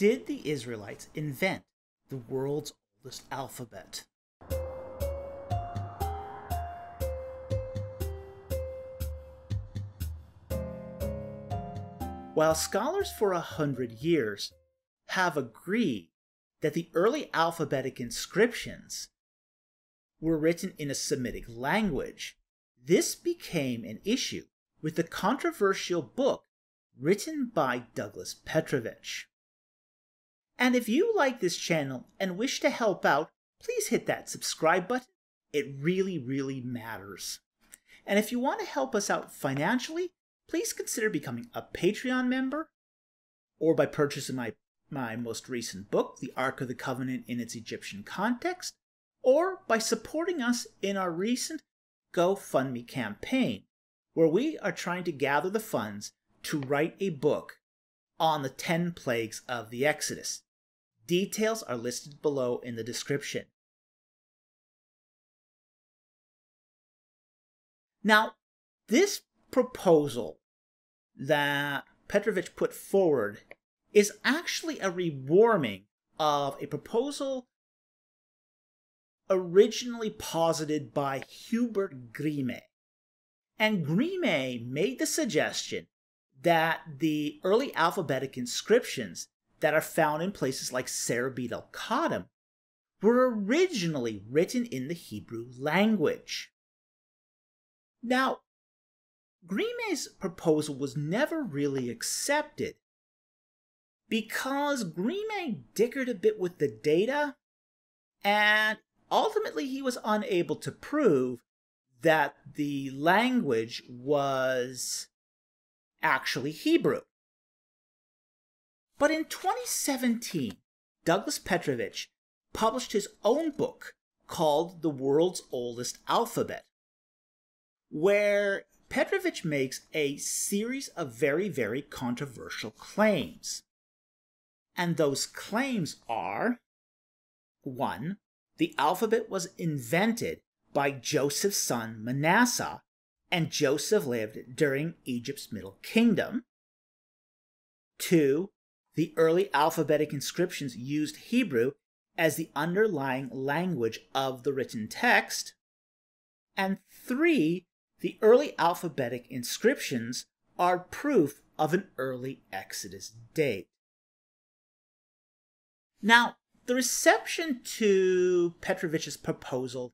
did the Israelites invent the world's oldest alphabet? While scholars for a hundred years have agreed that the early alphabetic inscriptions were written in a Semitic language, this became an issue with the controversial book written by Douglas Petrovich. And if you like this channel and wish to help out, please hit that subscribe button. It really, really matters. And if you want to help us out financially, please consider becoming a Patreon member or by purchasing my, my most recent book, The Ark of the Covenant in its Egyptian Context, or by supporting us in our recent GoFundMe campaign, where we are trying to gather the funds to write a book on the 10 plagues of the Exodus. Details are listed below in the description. Now, this proposal that Petrovich put forward is actually a rewarming of a proposal originally posited by Hubert Grimme. And Grimme made the suggestion that the early alphabetic inscriptions that are found in places like Serabit el Khadim were originally written in the Hebrew language. Now, Grimme's proposal was never really accepted because Grimme dickered a bit with the data and ultimately he was unable to prove that the language was actually Hebrew. But in 2017, Douglas Petrovich published his own book called The World's Oldest Alphabet, where Petrovich makes a series of very, very controversial claims. And those claims are 1. The alphabet was invented by Joseph's son Manasseh, and Joseph lived during Egypt's Middle Kingdom. 2. The early alphabetic inscriptions used Hebrew as the underlying language of the written text. And 3 the early alphabetic inscriptions are proof of an early Exodus date. Now, the reception to Petrovich's proposal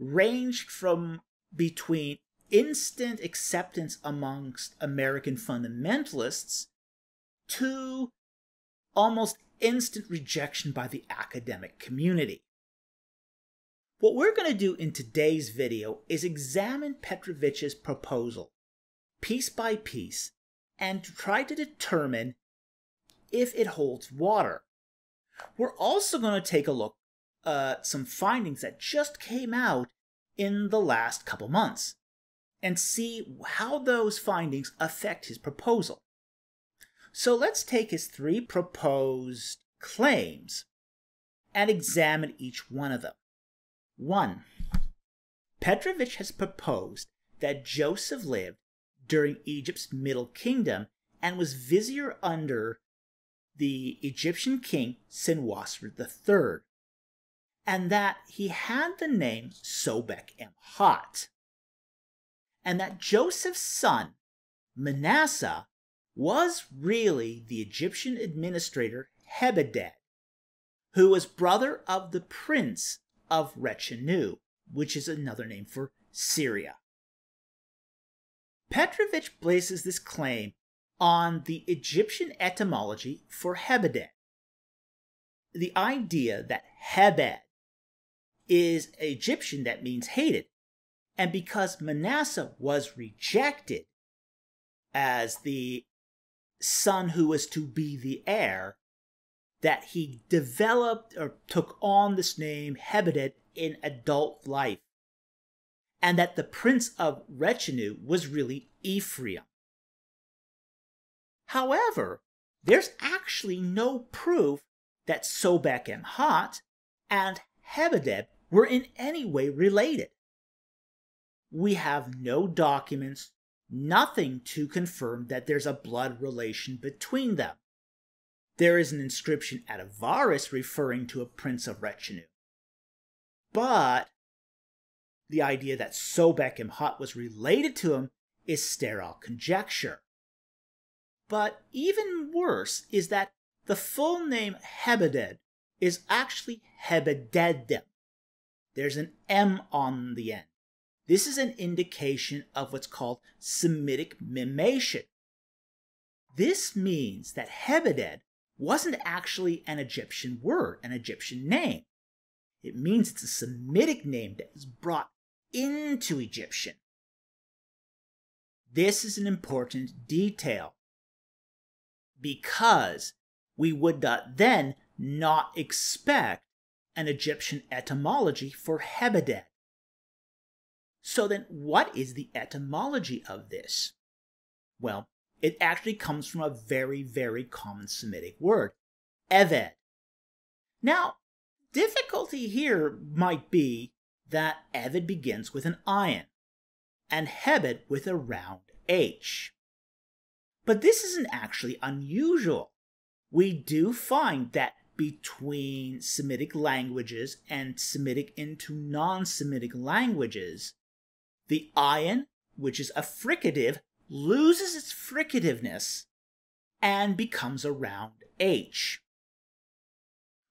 ranged from between instant acceptance amongst American fundamentalists to almost instant rejection by the academic community. What we're going to do in today's video is examine Petrovich's proposal piece by piece and try to determine if it holds water. We're also going to take a look at some findings that just came out in the last couple months and see how those findings affect his proposal. So let's take his three proposed claims and examine each one of them. 1. Petrovich has proposed that Joseph lived during Egypt's Middle Kingdom and was vizier under the Egyptian king Senwosret III, and that he had the name Sobek Emhat, and that Joseph's son, Manasseh, was really the Egyptian administrator Hebeded, who was brother of the prince of Rechenu, which is another name for Syria. Petrovich places this claim on the Egyptian etymology for Hebeded. The idea that Hebed is Egyptian that means hated, and because Manasseh was rejected as the son who was to be the heir, that he developed or took on this name Hebeded in adult life, and that the prince of Retjenu was really Ephraim. However, there's actually no proof that Sobek Emhat and Hebeded were in any way related. We have no documents, nothing to confirm that there's a blood relation between them. There is an inscription at Avaris referring to a prince of Retjenu. But the idea that Sobek Imhotep was related to him is sterile conjecture. But even worse is that the full name Hebeded is actually Hebededim. There's an M on the end. This is an indication of what's called Semitic mimation. This means that Hebeded wasn't actually an Egyptian word, an Egyptian name. It means it's a Semitic name that was brought into Egyptian. This is an important detail because we would not then not expect an Egyptian etymology for Hebeded. So then, what is the etymology of this? Well, it actually comes from a very, very common Semitic word, Eved. Now, difficulty here might be that Eved begins with an ayin and Hebed with a round H. But this isn't actually unusual. We do find that between Semitic languages and Semitic into non Semitic languages, the ayin, which is a fricative, loses its fricativeness and becomes a round H.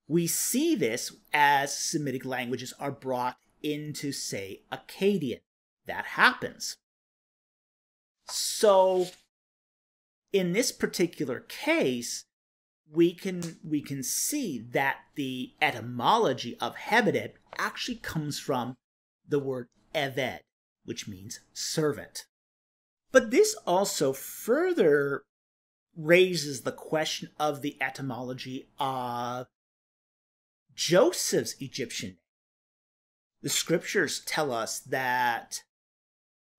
We see this as Semitic languages are brought into, say, Akkadian. That happens. So, in this particular case, we can we can see that the etymology of Hebeded actually comes from the word Eved, which means servant. But this also further raises the question of the etymology of Joseph's Egyptian name. The scriptures tell us that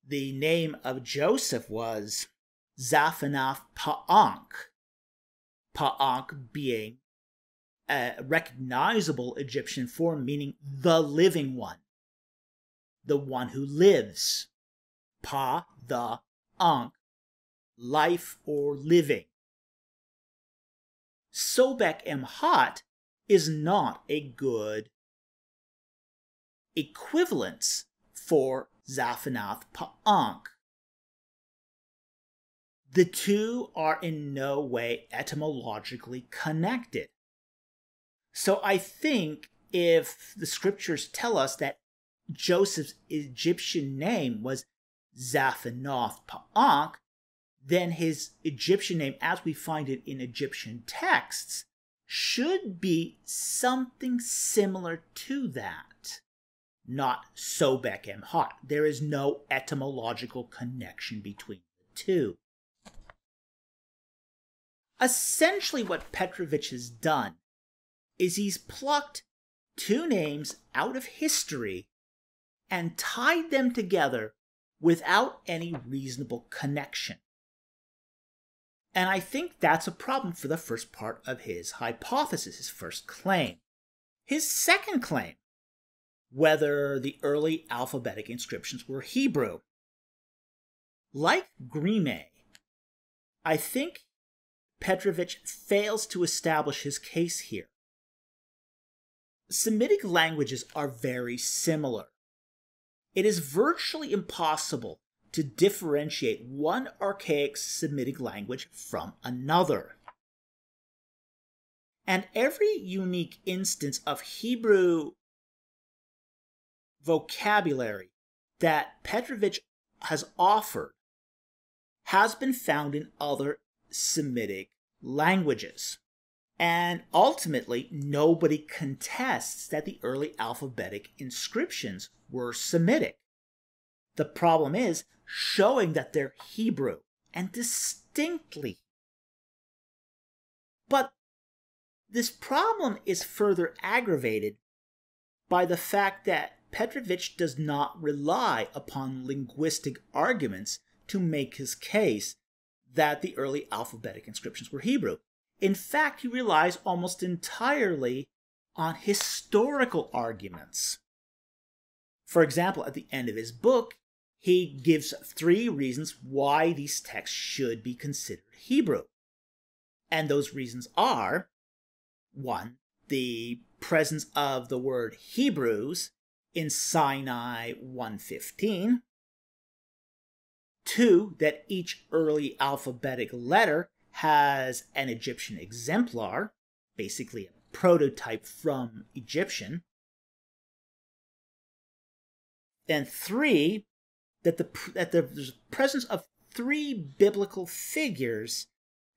the name of Joseph was Zaphanath Pa'ank, Pa'ank being a recognizable Egyptian form meaning the living one, the one who lives. Pa, the Ankh, life or living. Sobek Emhat is not a good equivalence for Zaphanath Pa'ank. The two are in no way etymologically connected. So I think if the scriptures tell us that Joseph's Egyptian name was Zaphanath Pa'ank, then his Egyptian name, as we find it in Egyptian texts, should be something similar to that. Not Sobek Emhat. There is no etymological connection between the two. Essentially, what Petrovich has done is he's plucked two names out of history and tied them together without any reasonable connection. And I think that's a problem for the first part of his hypothesis, his first claim. His second claim, whether the early alphabetic inscriptions were Hebrew. Like Grimme, I think Petrovich fails to establish his case here. Semitic languages are very similar. It is virtually impossible to differentiate one archaic Semitic language from another. And every unique instance of Hebrew vocabulary that Petrovich has offered has been found in other Semitic languages. And ultimately, nobody contests that the early alphabetic inscriptions were Semitic. The problem is showing that they're Hebrew and distinctly. But this problem is further aggravated by the fact that Petrovich does not rely upon linguistic arguments to make his case that the early alphabetic inscriptions were Hebrew. In fact, he relies almost entirely on historical arguments. For example, at the end of his book, he gives three reasons why these texts should be considered Hebrew. And those reasons are one, the presence of the word Hebrews in Sinai 115. Two, that each early alphabetic letter has an Egyptian exemplar, basically a prototype from Egyptian. And three, that the that there's presence of three biblical figures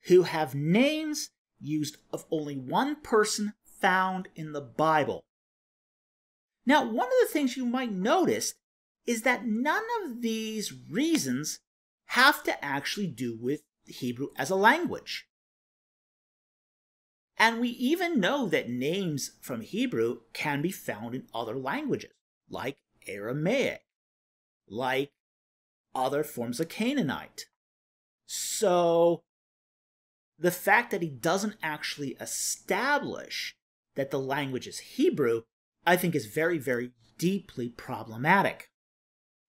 who have names used of only one person found in the Bible. Now, one of the things you might notice is that none of these reasons have to actually do with Hebrew as a language. And we even know that names from Hebrew can be found in other languages, like Aramaic, like other forms of Canaanite. So, the fact that he doesn't actually establish that the language is Hebrew, I think is very, very deeply problematic.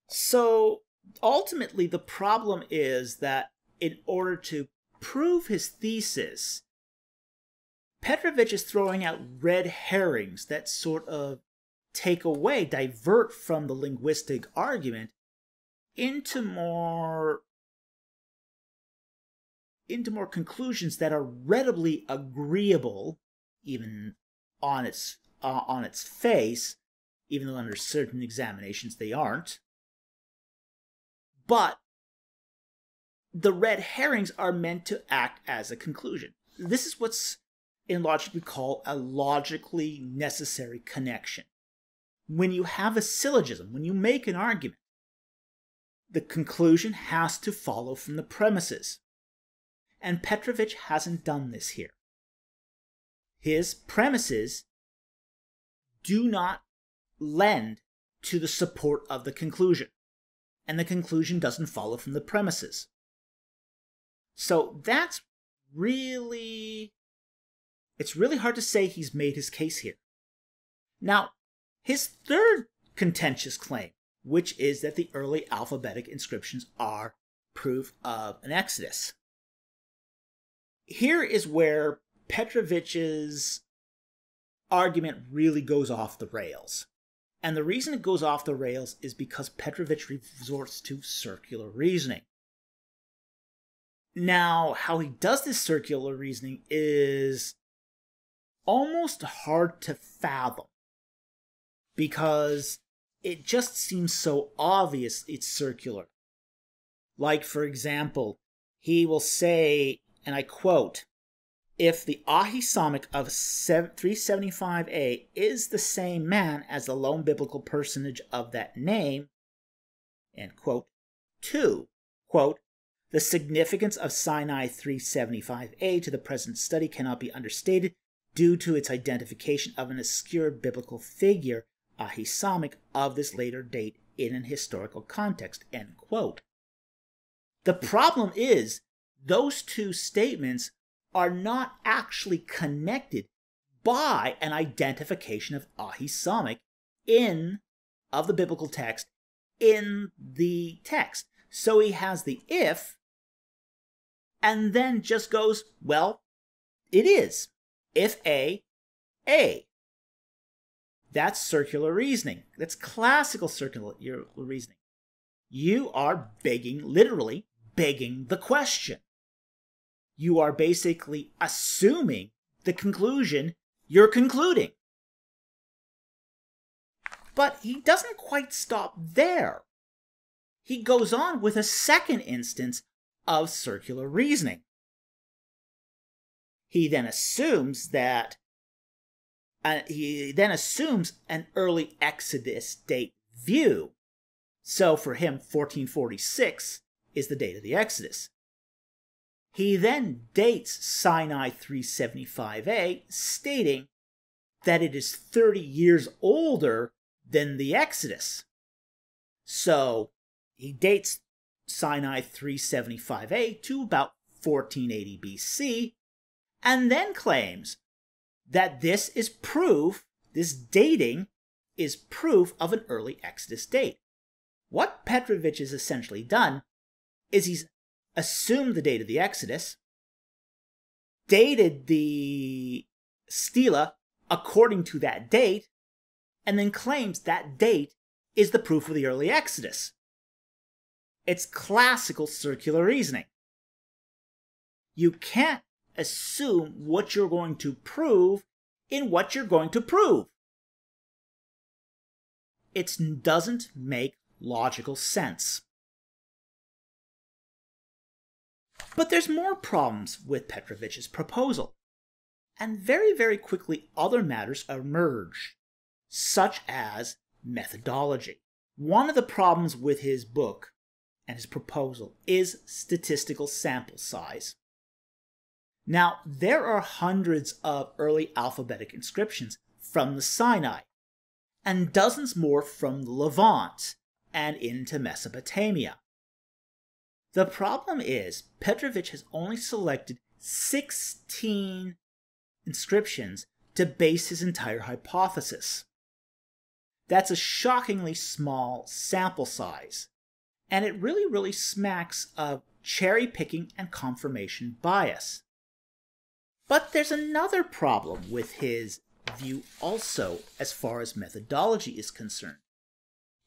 So, ultimately, the problem is that in order to prove his thesis, Petrovich is throwing out red herrings that sort of take away, divert from the linguistic argument into more into more conclusions that are readily agreeable, even on its uh, on its face, even though under certain examinations they aren't. But the red herrings are meant to act as a conclusion. This is what's in logic we call a logically necessary connection. When you have a syllogism, when you make an argument, the conclusion has to follow from the premises. And Petrovich hasn't done this here. His premises do not lend to the support of the conclusion, and the conclusion doesn't follow from the premises. So that's really. It's really hard to say he's made his case here. Now, his third contentious claim which is that the early alphabetic inscriptions are proof of an exodus. Here is where Petrovich's argument really goes off the rails. And the reason it goes off the rails is because Petrovich resorts to circular reasoning. Now, how he does this circular reasoning is almost hard to fathom because it just seems so obvious it's circular. Like, for example, he will say, and I quote, if the Ahisamach of 375a is the same man as the lone biblical personage of that name, and quote, 2, quote, the significance of Sinai 375a to the present study cannot be understated due to its identification of an obscure biblical figure Ahisamach of this later date in an historical context. End quote. The problem is those two statements are not actually connected by an identification of Ahisamach in of the biblical text in the text. So he has the if and then just goes, well, it is. If A, A. That's circular reasoning. That's classical circular reasoning. You are begging, literally, begging the question. You are basically assuming the conclusion you're concluding. But he doesn't quite stop there. He goes on with a second instance of circular reasoning. He then assumes that uh, he then assumes an early Exodus date view. So for him, 1446 is the date of the Exodus. He then dates Sinai 375a, stating that it is 30 years older than the Exodus. So he dates Sinai 375a to about 1480 BC, and then claims that this is proof, this dating is proof of an early Exodus date. What Petrovich has essentially done is he's assumed the date of the Exodus, dated the stela according to that date, and then claims that date is the proof of the early Exodus. It's classical circular reasoning. You can't assume what you're going to prove in what you're going to prove. It doesn't make logical sense. But there's more problems with Petrovich's proposal. And very, very quickly, other matters emerge, such as methodology. One of the problems with his book and his proposal is statistical sample size. Now, there are hundreds of early alphabetic inscriptions from the Sinai, and dozens more from the Levant and into Mesopotamia. The problem is, Petrovich has only selected 16 inscriptions to base his entire hypothesis. That's a shockingly small sample size, and it really, really smacks of cherry picking and confirmation bias. But there's another problem with his view also as far as methodology is concerned.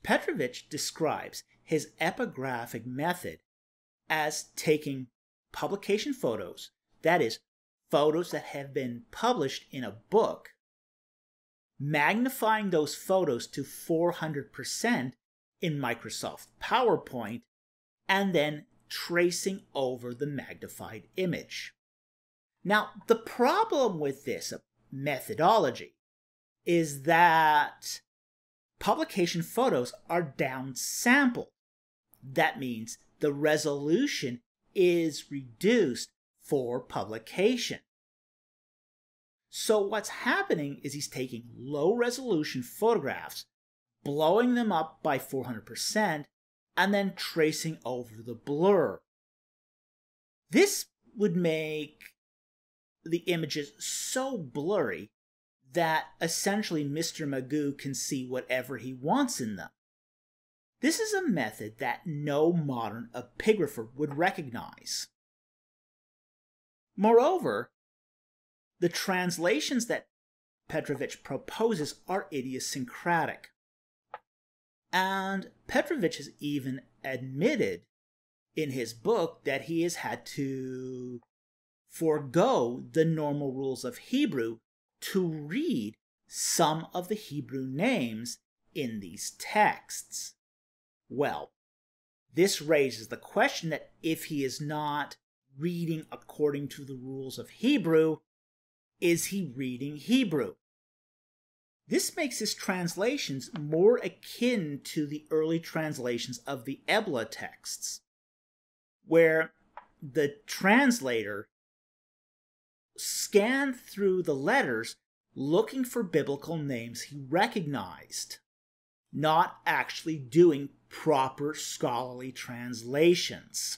Petrovich describes his epigraphic method as taking publication photos, that is, photos that have been published in a book, magnifying those photos to 400% in Microsoft PowerPoint, and then tracing over the magnified image. Now, the problem with this methodology is that publication photos are downsampled. That means the resolution is reduced for publication. So what's happening is he's taking low resolution photographs, blowing them up by 400%, and then tracing over the blur. This would make the images so blurry that essentially Mr. Magoo can see whatever he wants in them. This is a method that no modern epigrapher would recognize. Moreover, the translations that Petrovich proposes are idiosyncratic. And Petrovich has even admitted in his book that he has had to forego the normal rules of Hebrew to read some of the Hebrew names in these texts. Well, this raises the question that if he is not reading according to the rules of Hebrew, is he reading Hebrew? This makes his translations more akin to the early translations of the Ebla texts, where the translator scanned through the letters looking for biblical names he recognized, not actually doing proper scholarly translations.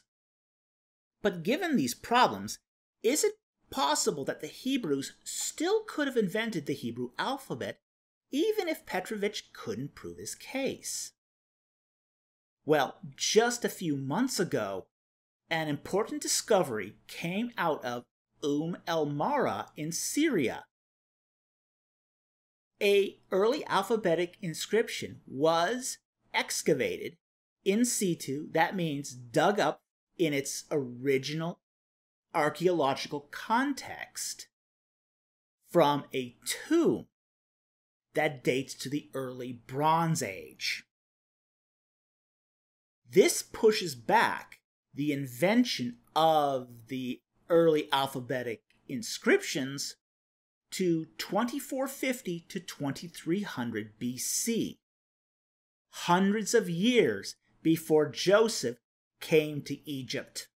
But given these problems, is it possible that the Hebrews still could have invented the Hebrew alphabet even if Petrovich couldn't prove his case? Well, just a few months ago, an important discovery came out of Umm el Marra in Syria. A early alphabetic inscription was excavated in situ, that means dug up in its original archaeological context from a tomb that dates to the early Bronze Age. This pushes back the invention of the early alphabetic inscriptions to 2450 to 2300 BC, hundreds of years before Joseph came to Egypt.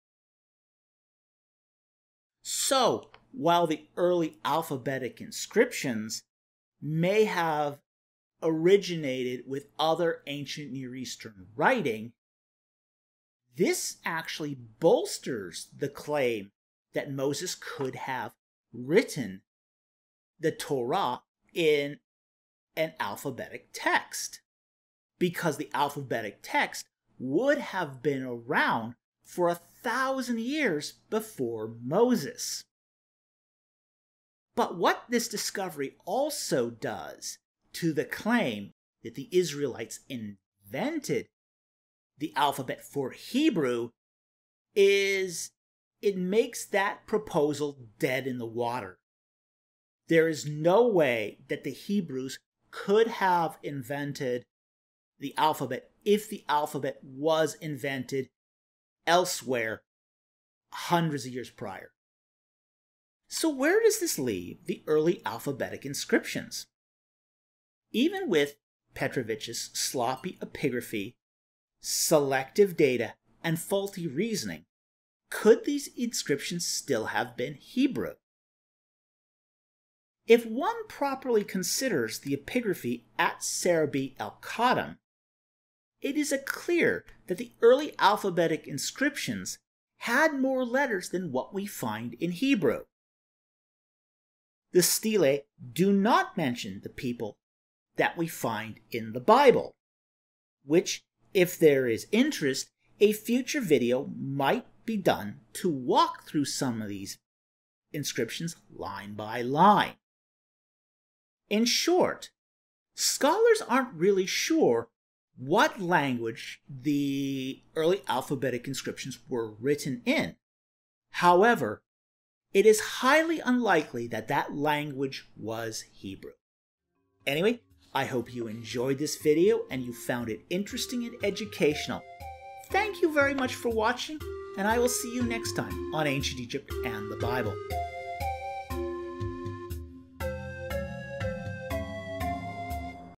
So, while the early alphabetic inscriptions may have originated with other ancient Near Eastern writing, this actually bolsters the claim that Moses could have written the Torah in an alphabetic text because the alphabetic text would have been around for a thousand years before Moses. But what this discovery also does to the claim that the Israelites invented the alphabet for Hebrew is it makes that proposal dead in the water. There is no way that the Hebrews could have invented the alphabet if the alphabet was invented elsewhere hundreds of years prior. So, where does this leave the early alphabetic inscriptions? Even with Petrovich's sloppy epigraphy, selective data, and faulty reasoning, could these inscriptions still have been Hebrew? If one properly considers the epigraphy at Serabit el Khadim, it is clear that the early alphabetic inscriptions had more letters than what we find in Hebrew. The stele do not mention the people that we find in the Bible, which, if there is interest, a future video might be done to walk through some of these inscriptions line by line. In short, scholars aren't really sure what language the early alphabetic inscriptions were written in. However, it is highly unlikely that that language was Hebrew. Anyway, I hope you enjoyed this video and you found it interesting and educational. Thank you very much for watching, and I will see you next time on Ancient Egypt and the Bible.